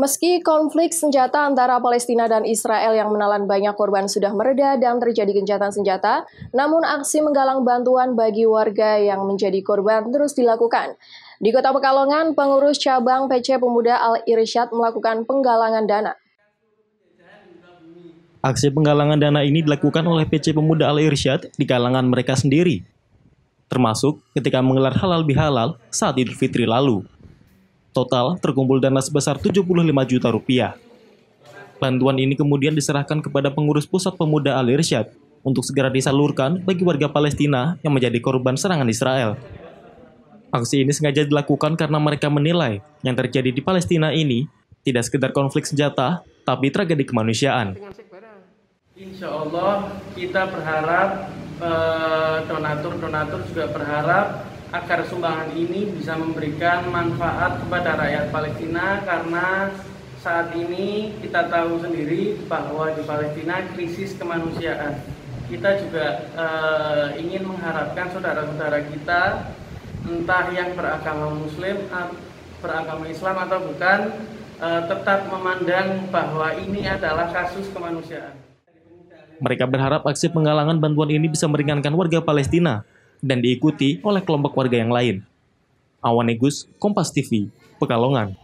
Meski konflik senjata antara Palestina dan Israel yang menelan banyak korban sudah mereda dan terjadi gencatan senjata, namun aksi menggalang bantuan bagi warga yang menjadi korban terus dilakukan. Di Kota Pekalongan, pengurus cabang PC Pemuda Al-Irsyad melakukan penggalangan dana. Aksi penggalangan dana ini dilakukan oleh PC Pemuda Al-Irsyad di kalangan mereka sendiri, termasuk ketika menggelar halal bihalal saat Idul Fitri lalu. Total terkumpul dana sebesar 75 juta rupiah. Bantuan ini kemudian diserahkan kepada pengurus pusat pemuda Al Irsyad untuk segera disalurkan bagi warga Palestina yang menjadi korban serangan Israel. Aksi ini sengaja dilakukan karena mereka menilai yang terjadi di Palestina ini tidak sekedar konflik senjata, tapi tragedi kemanusiaan. Insya Allah kita berharap eh, donatur-donatur juga berharap agar sumbangan ini bisa memberikan manfaat kepada rakyat Palestina karena saat ini kita tahu sendiri bahwa di Palestina krisis kemanusiaan. Kita juga uh, ingin mengharapkan saudara-saudara kita entah yang beragama Muslim, beragama Islam atau bukan, uh, tetap memandang bahwa ini adalah kasus kemanusiaan. Mereka berharap aksi penggalangan bantuan ini bisa meringankan warga Palestina dan diikuti oleh kelompok warga yang lain. Awan Negus, Kompas TV, Pekalongan.